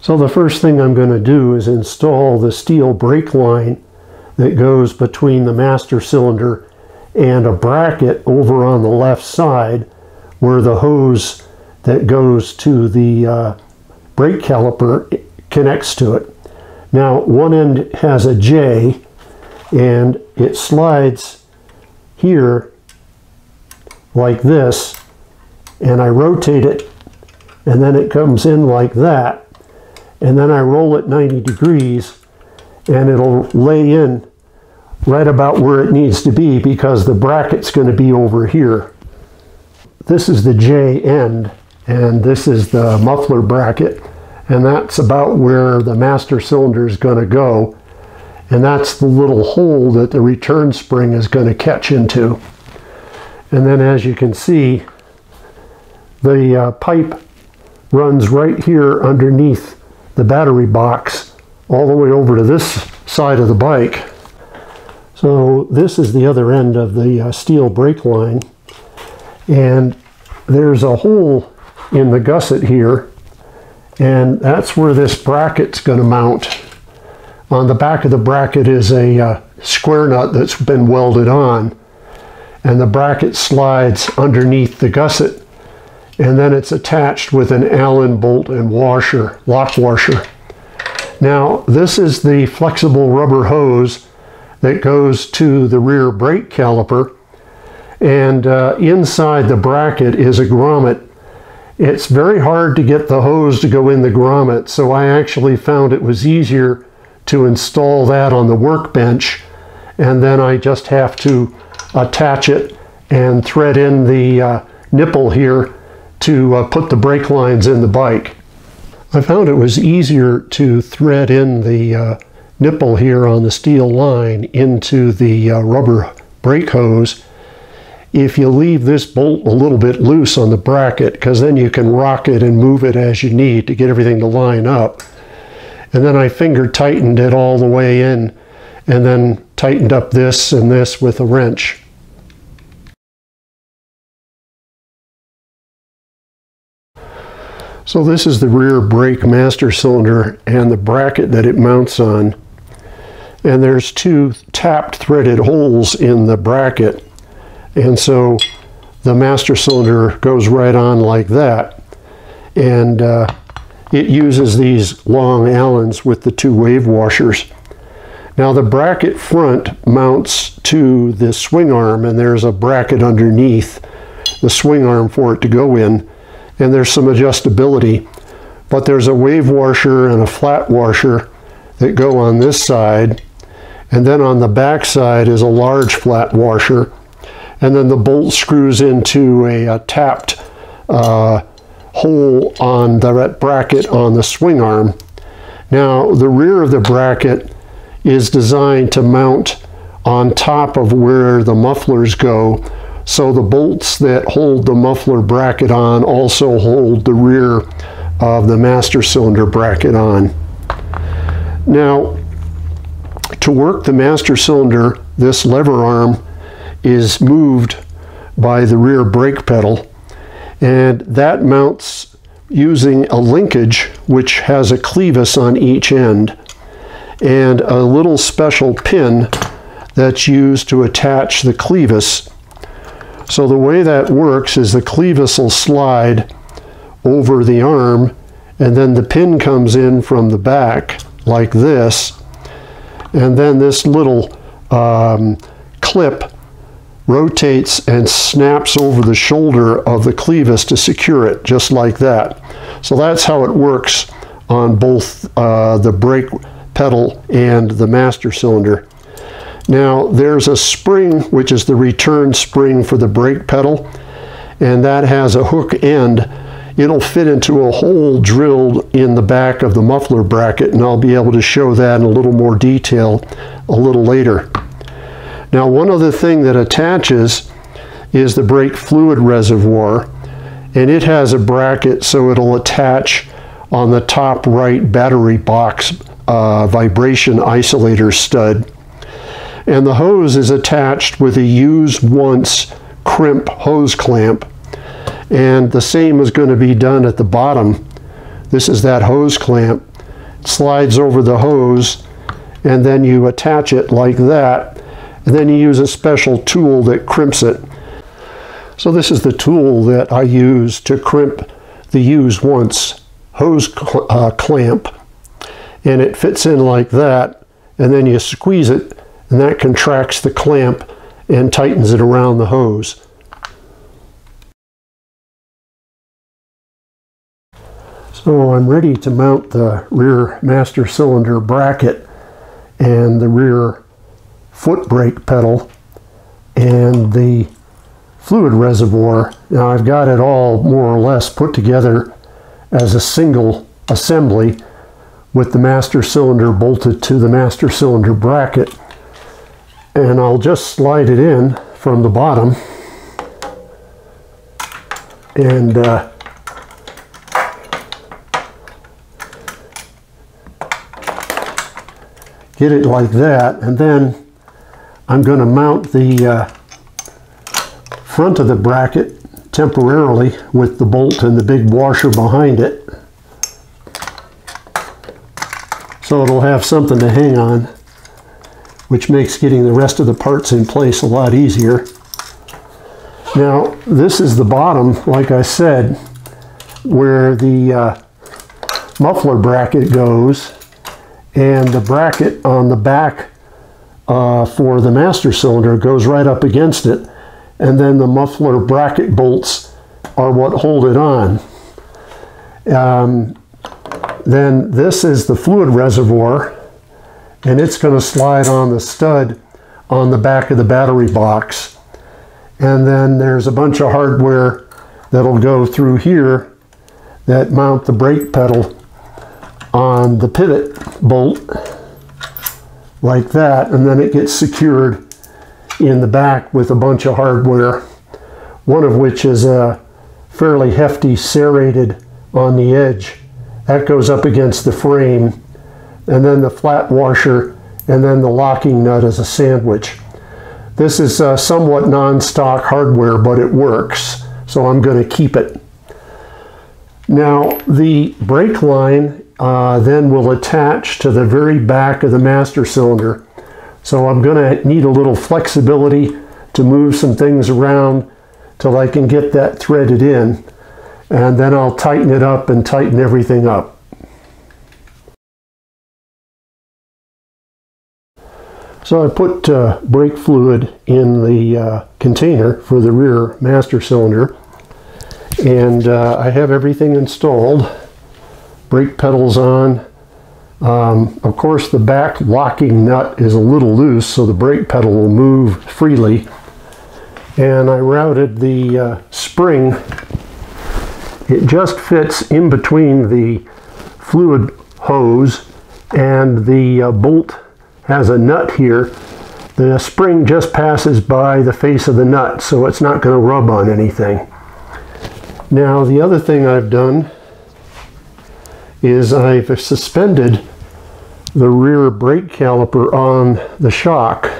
So the first thing I'm going to do is install the steel brake line that goes between the master cylinder and a bracket over on the left side where the hose that goes to the uh, brake caliper connects to it. Now one end has a J and it slides here like this and I rotate it and then it comes in like that and then I roll it 90 degrees and it'll lay in right about where it needs to be because the bracket's going to be over here. This is the J end and this is the muffler bracket and that's about where the master cylinder is going to go and that's the little hole that the return spring is going to catch into. And then as you can see, the uh, pipe runs right here underneath the battery box all the way over to this side of the bike. So this is the other end of the uh, steel brake line. And there's a hole in the gusset here. And that's where this bracket's going to mount. On the back of the bracket is a uh, square nut that's been welded on. And the bracket slides underneath the gusset. And then it's attached with an Allen bolt and washer, lock washer. Now, this is the flexible rubber hose that goes to the rear brake caliper. And uh, inside the bracket is a grommet. It's very hard to get the hose to go in the grommet, so I actually found it was easier to install that on the workbench and then I just have to attach it and thread in the uh, nipple here to uh, put the brake lines in the bike. I found it was easier to thread in the uh, nipple here on the steel line into the uh, rubber brake hose if you leave this bolt a little bit loose on the bracket because then you can rock it and move it as you need to get everything to line up. And then I finger tightened it all the way in and then tightened up this and this with a wrench. So this is the rear brake master cylinder and the bracket that it mounts on. And there's two tapped threaded holes in the bracket. And so the master cylinder goes right on like that. And uh, it uses these long Allens with the two wave washers. Now the bracket front mounts to the swing arm and there's a bracket underneath the swing arm for it to go in and there's some adjustability but there's a wave washer and a flat washer that go on this side and then on the back side is a large flat washer and then the bolt screws into a, a tapped uh, hole on the bracket on the swing arm. Now the rear of the bracket is designed to mount on top of where the mufflers go so the bolts that hold the muffler bracket on also hold the rear of the master cylinder bracket on. Now to work the master cylinder this lever arm is moved by the rear brake pedal and that mounts using a linkage which has a clevis on each end and a little special pin that's used to attach the clevis. So the way that works is the clevis will slide over the arm and then the pin comes in from the back like this and then this little um, clip rotates and snaps over the shoulder of the clevis to secure it, just like that. So that's how it works on both uh, the brake pedal and the master cylinder. Now there's a spring, which is the return spring for the brake pedal, and that has a hook end. It'll fit into a hole drilled in the back of the muffler bracket, and I'll be able to show that in a little more detail a little later. Now one other thing that attaches is the brake fluid reservoir and it has a bracket so it'll attach on the top right battery box uh, vibration isolator stud. And the hose is attached with a use once crimp hose clamp. And the same is going to be done at the bottom This is that hose clamp. It slides over the hose and then you attach it like that and then you use a special tool that crimps it. So this is the tool that I use to crimp the use once hose cl uh, clamp and it fits in like that and then you squeeze it and that contracts the clamp and tightens it around the hose. So I'm ready to mount the rear master cylinder bracket and the rear foot brake pedal and the fluid reservoir. Now I've got it all more or less put together as a single assembly with the master cylinder bolted to the master cylinder bracket and I'll just slide it in from the bottom. And uh, get it like that. And then I'm going to mount the uh, front of the bracket temporarily with the bolt and the big washer behind it. So it'll have something to hang on which makes getting the rest of the parts in place a lot easier. Now this is the bottom like I said where the uh, muffler bracket goes and the bracket on the back uh, for the master cylinder goes right up against it and then the muffler bracket bolts are what hold it on. Um, then this is the fluid reservoir and it's going to slide on the stud on the back of the battery box. And then there's a bunch of hardware that'll go through here that mount the brake pedal on the pivot bolt like that and then it gets secured in the back with a bunch of hardware one of which is a fairly hefty serrated on the edge that goes up against the frame and then the flat washer and then the locking nut as a sandwich this is uh, somewhat non-stock hardware but it works so I'm going to keep it now the brake line uh, then will attach to the very back of the master cylinder. So I'm going to need a little flexibility to move some things around till I can get that threaded in. And then I'll tighten it up and tighten everything up. So I put uh, brake fluid in the uh, container for the rear master cylinder and uh, I have everything installed brake pedals on. Um, of course, the back locking nut is a little loose, so the brake pedal will move freely. And I routed the uh, spring. It just fits in between the fluid hose and the uh, bolt has a nut here. The spring just passes by the face of the nut, so it's not going to rub on anything. Now, the other thing I've done is I've suspended the rear brake caliper on the shock.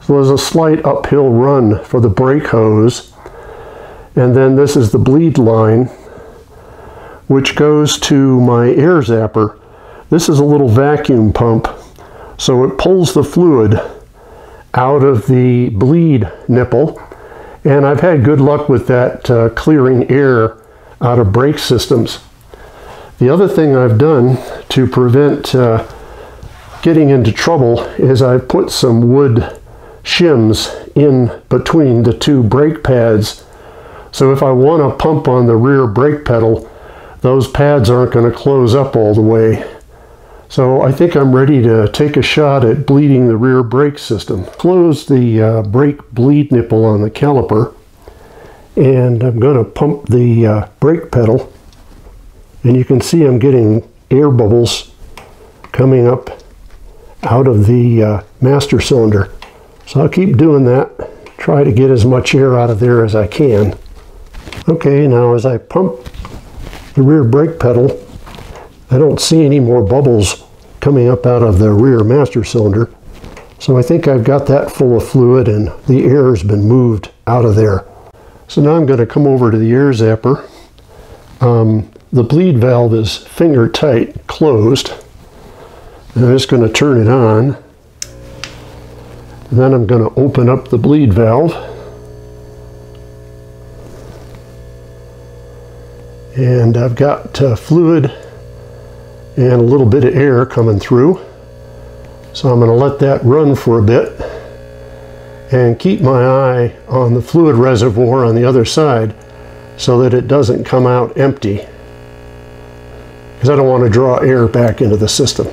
So there's a slight uphill run for the brake hose. And then this is the bleed line, which goes to my air zapper. This is a little vacuum pump, so it pulls the fluid out of the bleed nipple. And I've had good luck with that uh, clearing air out of brake systems. The other thing I've done to prevent uh, getting into trouble is I've put some wood shims in between the two brake pads. So if I want to pump on the rear brake pedal, those pads aren't going to close up all the way. So I think I'm ready to take a shot at bleeding the rear brake system. Close the uh, brake bleed nipple on the caliper and I'm going to pump the uh, brake pedal and you can see I'm getting air bubbles coming up out of the uh, master cylinder. So I'll keep doing that, try to get as much air out of there as I can. Okay, now as I pump the rear brake pedal, I don't see any more bubbles coming up out of the rear master cylinder. So I think I've got that full of fluid and the air has been moved out of there. So now I'm going to come over to the air zapper. Um, the bleed valve is finger tight closed. And I'm just going to turn it on. And then I'm going to open up the bleed valve. And I've got uh, fluid and a little bit of air coming through. So I'm going to let that run for a bit and keep my eye on the fluid reservoir on the other side so that it doesn't come out empty because I don't want to draw air back into the system.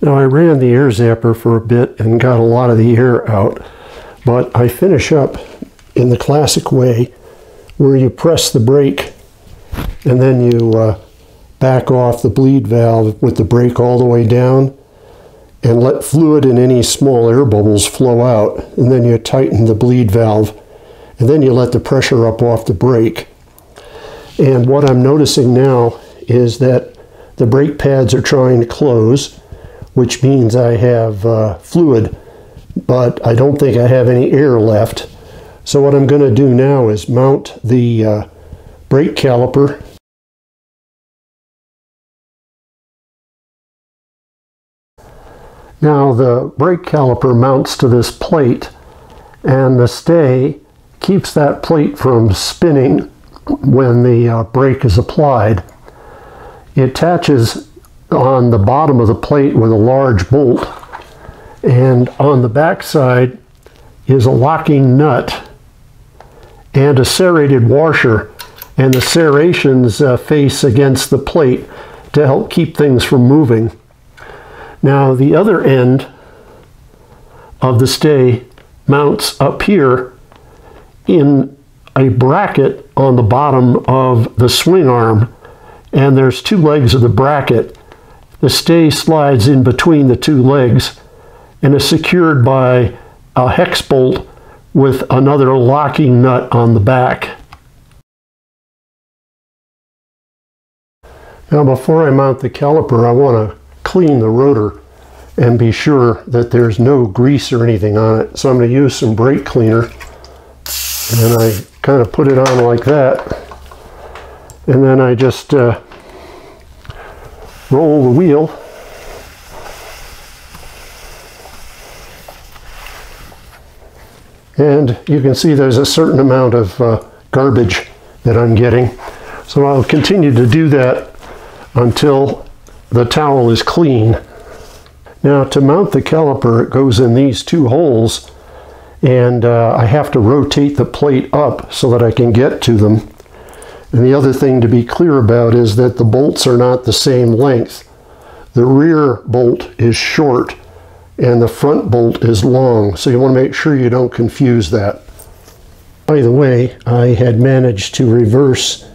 Now I ran the air zapper for a bit and got a lot of the air out, but I finish up in the classic way where you press the brake and then you uh, back off the bleed valve with the brake all the way down and let fluid and any small air bubbles flow out. And then you tighten the bleed valve and then you let the pressure up off the brake. And what I'm noticing now is that the brake pads are trying to close, which means I have uh, fluid, but I don't think I have any air left. So what I'm going to do now is mount the uh, brake caliper Now the brake caliper mounts to this plate and the stay keeps that plate from spinning when the uh, brake is applied. It attaches on the bottom of the plate with a large bolt and on the back side is a locking nut and a serrated washer and the serrations uh, face against the plate to help keep things from moving. Now the other end of the stay mounts up here in a bracket on the bottom of the swing arm and there's two legs of the bracket. The stay slides in between the two legs and is secured by a hex bolt with another locking nut on the back. Now before I mount the caliper I want to clean the rotor and be sure that there's no grease or anything on it. So I'm going to use some brake cleaner and I kind of put it on like that. And then I just uh, roll the wheel. And you can see there's a certain amount of uh, garbage that I'm getting. So I'll continue to do that until the towel is clean. Now to mount the caliper it goes in these two holes and uh, I have to rotate the plate up so that I can get to them. And the other thing to be clear about is that the bolts are not the same length. The rear bolt is short and the front bolt is long, so you want to make sure you don't confuse that. By the way, I had managed to reverse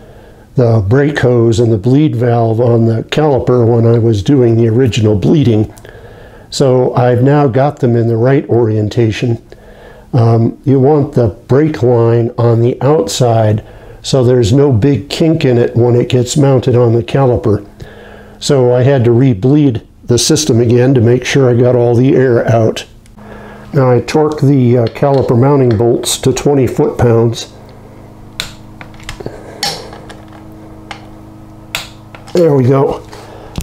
the brake hose and the bleed valve on the caliper when I was doing the original bleeding. So I've now got them in the right orientation. Um, you want the brake line on the outside so there's no big kink in it when it gets mounted on the caliper. So I had to re-bleed the system again to make sure I got all the air out. Now I torque the uh, caliper mounting bolts to 20 foot-pounds There we go.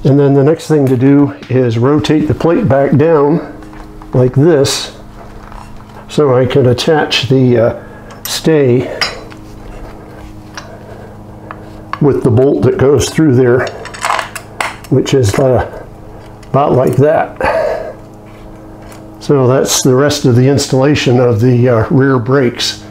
And then the next thing to do is rotate the plate back down like this so I can attach the uh, stay with the bolt that goes through there which is uh, about like that. So that's the rest of the installation of the uh, rear brakes.